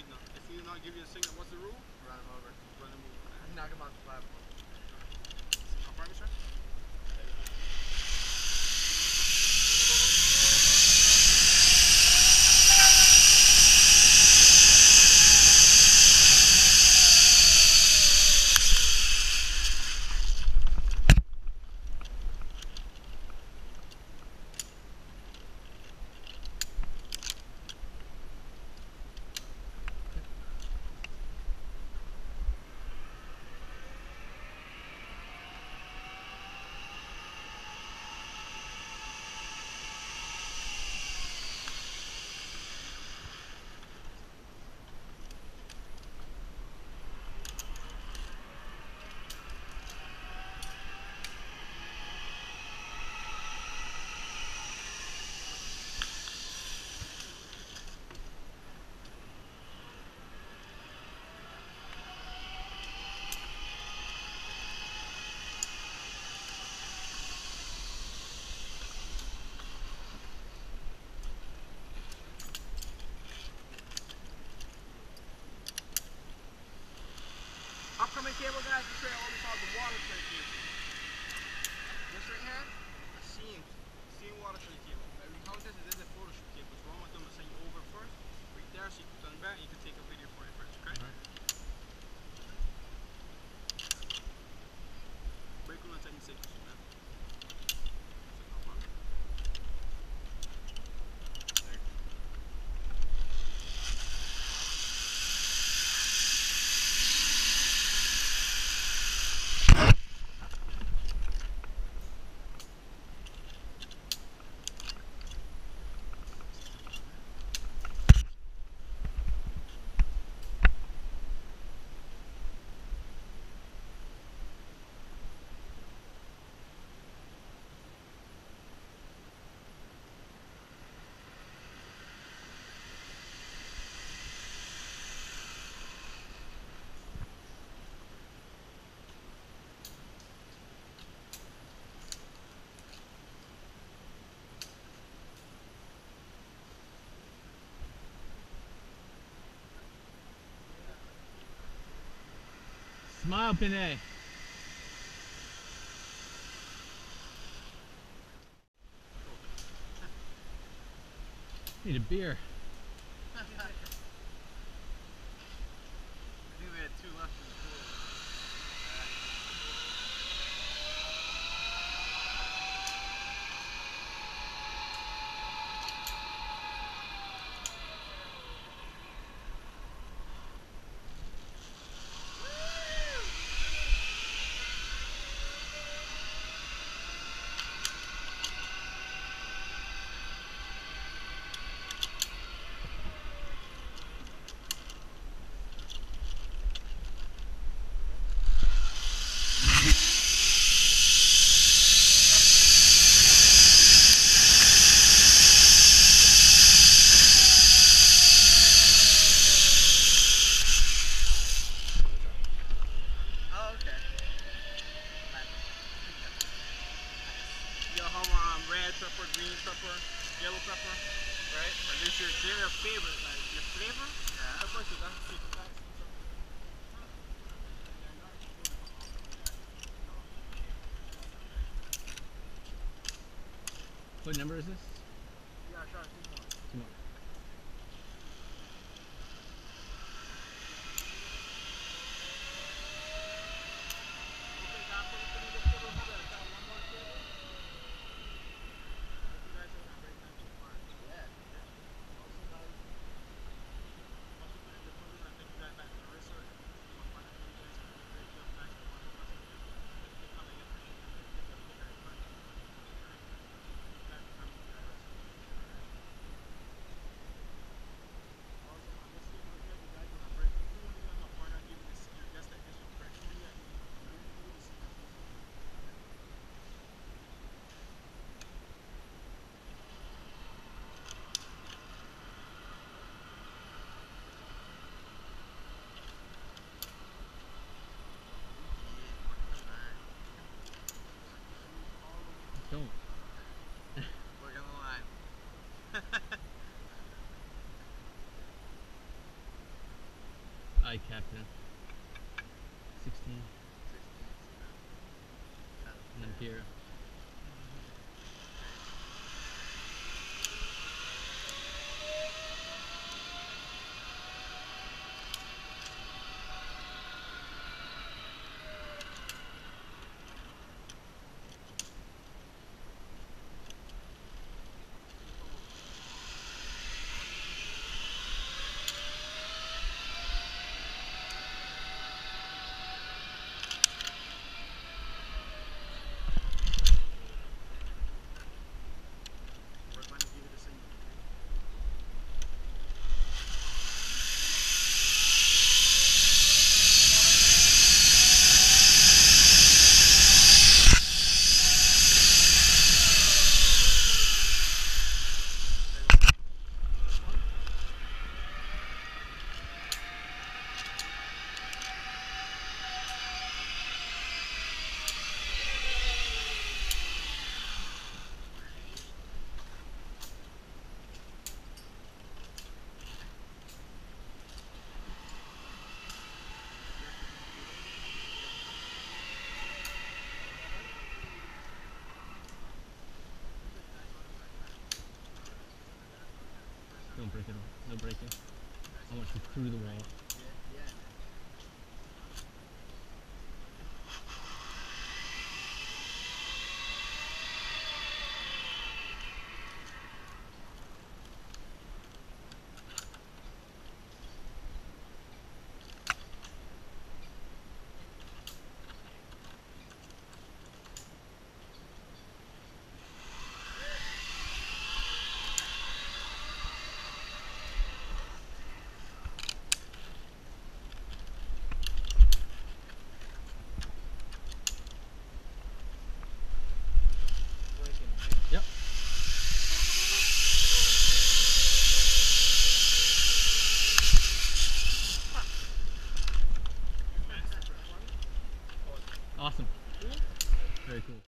signal. If you do not give you a signal, what's the rule? Run him over. Run the move. Knock him off the platform. No problem, sir? Upcoming cable guys, this right what we call the water tray cable. This right here, a seam, seam water tray cable. Count this, this is a photo shoot cable. I'm gonna do, I'm gonna send you over first, right there, so you can turn back, and you can take a video for it first, okay? Smile, Pinay. Need a beer. Red pepper, green pepper, yellow pepper, right? But this is their favorite, like your flavor. Yeah. Pepper, so that's the secret. What number is this? Yeah, sure. two more. Two more. Okay, guys, put it- put it in the cable here. I got one more cable. Hope you guys have a great time so far. Yeah. Also, guys, once we put in the closing, I take you guys back to the resort. My partner, you guys have a great job, guys. One of us. Thank you for coming. I appreciate it. Thank you for being here. Thank you guys for coming. I captain. 16. 16. And then Kira. We're going to give it a signal. Don't break it. No breaking. I want you through the wall. Yeah, yeah. Breaking, right? Yep. Awesome. Very cool.